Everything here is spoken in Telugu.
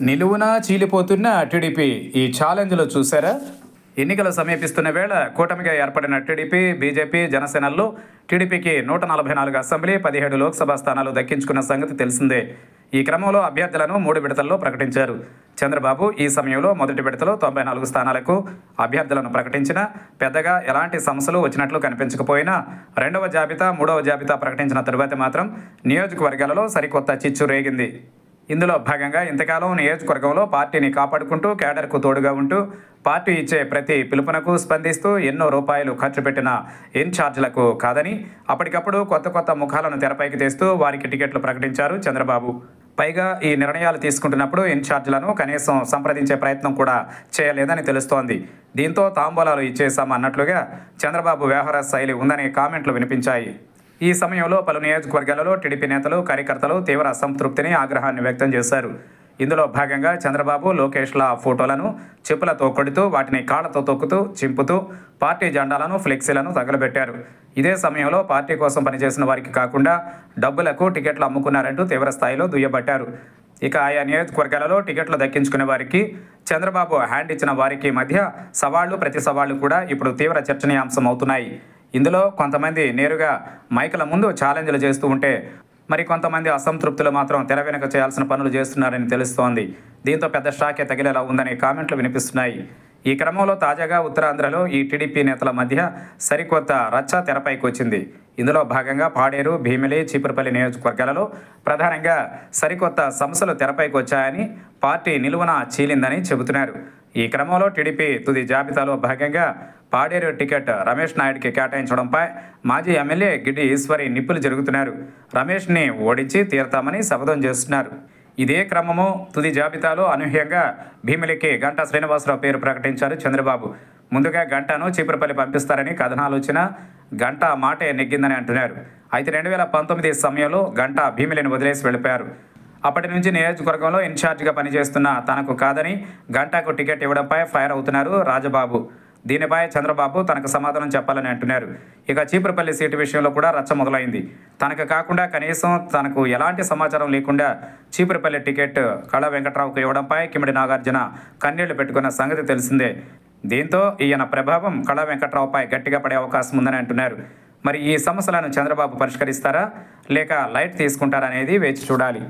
నిలువునా చీలిపోతున్న టీడీపీ ఈ ఛాలెంజ్లో చూసారా? ఎన్నికలు సమీపిస్తున్న వేళ కూటమిగా ఏర్పడిన టీడీపీ బీజేపీ జనసేనల్లో టీడీపీకి నూట నలభై నాలుగు అసెంబ్లీ పదిహేడు లోక్సభ స్థానాలు దక్కించుకున్న సంగతి తెలిసిందే. ఈ క్రమంలో అభ్యర్థులను మూడు విడతల్లో ప్రకటించారు. చంద్రబాబు ఈ సమయంలో మొదటి విడతలో తొంభై నాలుగు స్థానాలకు అభ్యర్థులను ప్రకటించిన పెద్దగా ఎలాంటి సమస్యలు వచ్చినట్లు కనిపించకపోయినా రెండవ జాబితా మూడవ జాబితా ప్రకటించిన తరువాత మాత్రం నియోజకవర్గాలలో సరికొత్త చిచ్చు రేగింది. ఇందులో భాగంగా ఇంతకాలం నియోజకవర్గంలో పార్టీని కాపాడుకుంటూ కేడర్కు తోడుగా ఉంటూ పార్టీ ఇచ్చే ప్రతి పిలుపునకు స్పందిస్తూ ఎన్నో రూపాయలు ఖర్చు పెట్టిన ఇన్ఛార్జీలకు కాదని అప్పటికప్పుడు కొత్త కొత్త ముఖాలను తెరపైకి తెస్తూ వారికి టికెట్లు ప్రకటించారు చంద్రబాబు. పైగా ఈ నిర్ణయాలు తీసుకుంటున్నప్పుడు ఇన్ఛార్జీలను కనీసం సంప్రదించే ప్రయత్నం కూడా చేయలేదని తెలుస్తోంది. దీంతో తాంబూలాలు ఇచ్చేశామన్నట్లుగా చంద్రబాబు వ్యవహార శైలి ఉందనే కామెంట్లు వినిపించాయి. ఈ సమయంలో పలు నియోజకవర్గాలలో టీడీపీ నేతలు కార్యకర్తలు తీవ్ర అసంతృప్తిని ఆగ్రహాన్ని వ్యక్తం చేశారు. ఇందులో భాగంగా చంద్రబాబు లోకేష్ల ఫోటోలను చెప్పులతో కొడుతూ వాటిని కాళ్ళతో తొక్కుతూ చింపుతూ పార్టీ జెండాలను ఫ్లెక్సీలను తగలబెట్టారు. ఇదే సమయంలో పార్టీ కోసం పనిచేసిన వారికి కాకుండా డబ్బులకు టికెట్లు అమ్ముకున్నారంటూ తీవ్ర స్థాయిలో దుయ్యబట్టారు. ఇక ఆయా నియోజకవర్గాలలో టికెట్లు దక్కించుకునే వారికి చంద్రబాబు హ్యాండ్ ఇచ్చిన వారికి మధ్య సవాళ్ళు ప్రతి సవాళ్ళు కూడా ఇప్పుడు తీవ్ర చర్చనీయాంశం అవుతున్నాయి ఇందులో కొంతమంది నేరుగా మైకుల ముందు ఛాలెంజ్లు చేస్తూ ఉంటే మరి కొంతమంది అసంతృప్తులు మాత్రం తెర వెనుక చేయాల్సిన పనులు చేస్తున్నారని తెలుస్తోంది. దీంతో పెద్ద షాకే తగిలేలా ఉందనే కామెంట్లు వినిపిస్తున్నాయి. ఈ క్రమంలో తాజాగా ఉత్తరాంధ్రలో ఈ టీడీపీ నేతల మధ్య సరికొత్త రచ్చ తెరపైకి వచ్చింది. ఇందులో భాగంగా పాడేరు భీమిలి చీపురపల్లి నియోజకవర్గాలలో ప్రధానంగా సరికొత్త సమస్యలు తెరపైకి వచ్చాయని పార్టీ నిలువున చీలిందని చెబుతున్నారు. ఈ క్రమంలో టీడీపీ తుది జాబితాలో భాగంగా పాడేరు టికెట్ రమేష్ నాయుడికి కేటాయించడంపై మాజీ ఎమ్మెల్యే గిడ్డి ఈశ్వరి నిప్పులు జరుగుతున్నారు. రమేష్ని ఓడించి తీరతామని శపథం చేస్తున్నారు. ఇదే క్రమము తుది జాబితాలో అనూహ్యంగా భీమిలికి గంటా శ్రీనివాసరావు పేరు ప్రకటించారు చంద్రబాబు. ముందుగా గంటను చీపురపల్లి పంపిస్తారని కథనాలు గంట మాటే నెగ్గిందని అంటున్నారు. అయితే రెండు వేల పంతొమ్మిది సమయంలో గంట భీమిలిని వదిలేసి వెళ్ళిపోయారు. అప్పటి నుంచి నియోజకవర్గంలో ఇన్ఛార్జిగా పనిచేస్తున్న తనకు కాదని గంటకు టికెట్ ఇవ్వడంపై ఫైర్ అవుతున్నారు రాజబాబు. దీనిపై చంద్రబాబు తనకు సమాధానం చెప్పాలని అంటున్నారు. ఇక చీపురపల్లి సీటు విషయంలో కూడా రచ్చ మొదలైంది. తనకు కాకుండా కనీసం తనకు ఎలాంటి సమాచారం లేకుండా చీపురపల్లి టికెట్ కళ వెంకట్రావుకు ఇవ్వడంపై కిమిడి నాగార్జున కన్నీళ్ళు పెట్టుకున్న సంగతి తెలిసిందే. దీంతో ఈయన ప్రభావం కళ వెంకట్రావుపై గట్టిగా పడే అవకాశం ఉందని అంటున్నారు. మరి ఈ సమస్యలను చంద్రబాబు పరిష్కరిస్తారా? లేక లైట్ తీసుకుంటారా అనేది వేచి చూడాలి.